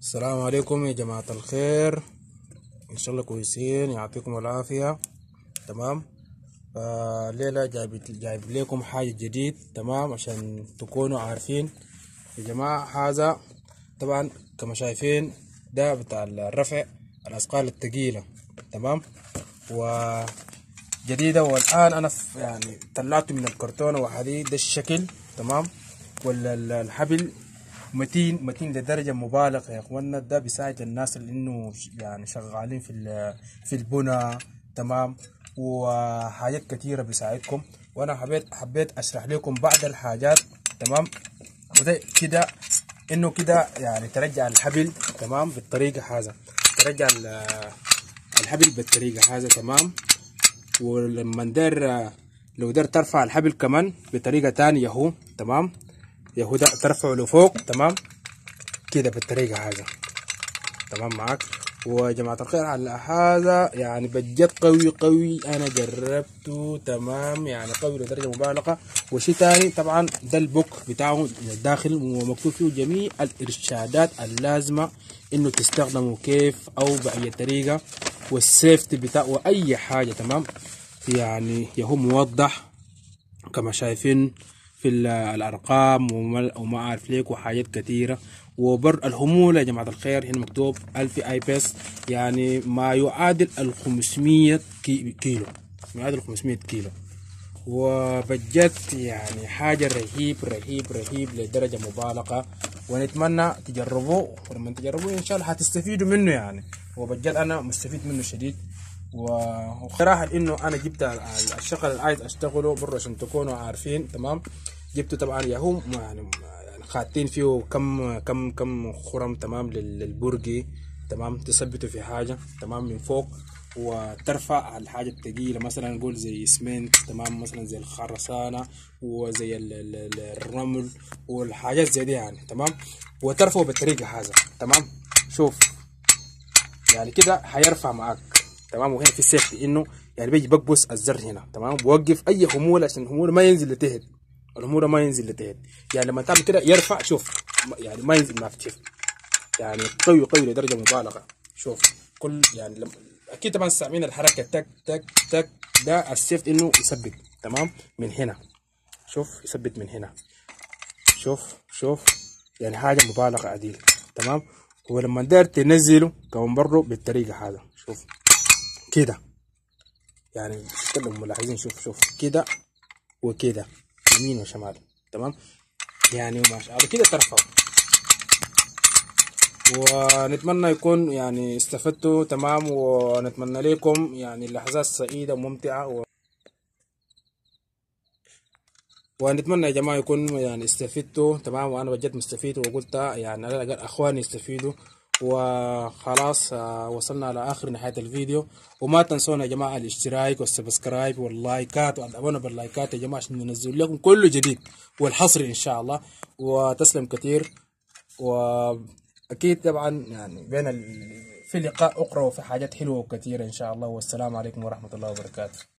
السلام عليكم يا جماعة الخير. إن شاء الله كويسين يعطيكم العافية. تمام؟ الليلة جايب جايب لكم حاجة جديد؟ تمام؟ عشان تكونوا عارفين. يا جماعة هذا طبعا كما شايفين ده بتاع الرفع الأثقال الثقيلة. تمام؟ وجديدة والآن أنا يعني طلعته من الكرتونة وحديد ده الشكل. تمام؟ ولا الحبل. متين متين لدرجة مبالغة يا اخوانا ده بيساعد الناس اللي إنه يعني شغالين في في البنى. تمام؟ وحاجات كثيرة بيساعدكم. وأنا حبيت حبيت أشرح لكم بعض الحاجات. تمام؟ وده كده إنه كده يعني ترجع الحبل. تمام؟ بالطريقة هذا. ترجع ال- الحبل بالطريقة هذا. تمام؟ ولما ندير لو قدرت ترفع الحبل كمان بطريقة تانية اهو تمام؟ يهو ده ترفعه لفوق تمام؟ كده بالطريقة هذا. تمام معاك؟ ويا جماعة الخير على هذا يعني بجد قوي قوي. أنا جربته تمام؟ يعني قوي لدرجة مبالغة. وشي تاني طبعا ده البوك بتاعه من الداخل ومكتوب فيه جميع الإرشادات اللازمة إنه تستخدمه كيف أو بأي طريقة والسيفتي بتاعه وأي حاجة تمام؟ يعني يهو موضح كما شايفين. في ال- الأرقام وما عارف ليك وحاجات كثيره وبر الهمولة يا جماعة الخير هنا مكتوب 1000 أي بيس يعني ما يعادل ال 500 كي- كيلو. ما يعادل 500 كيلو. وبجد يعني حاجة رهيب رهيب رهيب لدرجة مبالغة. ونتمنى تجربوه. ولما تجربوه إن شاء الله هتستفيدوا منه يعني. وبجد أنا مستفيد منه شديد. وصراحة إنه أنا جبت ال- الشغل اللي عايز أشتغله برا عشان تكونوا عارفين تمام؟ جبته طبعا ياهو يعني يعني خاتين فيه كم كم كم خرم تمام لل- للبرقي تمام؟ تثبته في حاجة تمام؟ من فوق. وترفع الحاجة الثقيلة مثلا نقول زي اسمنت تمام؟ مثلا زي الخرسانة وزي ال- ال- ال- الرمل والحاجات زي دي يعني تمام؟ وترفعه بالطريقة هذا تمام؟ شوف. يعني كده حيرفع معاك تمام؟ وهنا في سيفتي إنه يعني بيجي بكبس الزر هنا تمام؟ بوقف أي حمولة عشان الحمولة ما ينزل لتحت. الحمولة ما ينزل لتحت. يعني لما تعمل كده يرفع شوف يعني ما ينزل معك تحت يعني قوي قوي لدرجة مبالغة. شوف كل يعني لما أكيد طبعا سامعين الحركة تك تك تك. ده السيفت إنه يثبت تمام؟ من هنا. شوف يثبت من هنا. شوف شوف. يعني حاجة مبالغة عديل تمام؟ ولما داير تنزله كمان برضه بالطريقة هذا. شوف. كده. يعني كده ملاحظين؟ شوف شوف. كده وكده. يمين وشمال تمام؟ يعني ما شاء الله. كده ترفع ونتمنى يكون يعني استفدتوا تمام ونتمنى لكم يعني لحظات سعيدة وممتعة و... ونتمنى يا جماعة يكون يعني استفدتوا تمام. وأنا بجد مستفيد وقلت يعني على الأقل أخواني يستفيدوا. وخلاص آه، وصلنا لآخر نهاية الفيديو. وما تنسونا يا جماعة الاشتراك وال subscribe واللايكات وأدعمونا باللايكات يا جماعة عشان ننزل لكم كل جديد والحصري إن شاء الله. وتسلم كثير. وأكيد طبعا يعني بين. في لقاء أخرى وفي حاجات حلوة وكثيرة إن شاء الله. والسلام عليكم ورحمة الله وبركاته.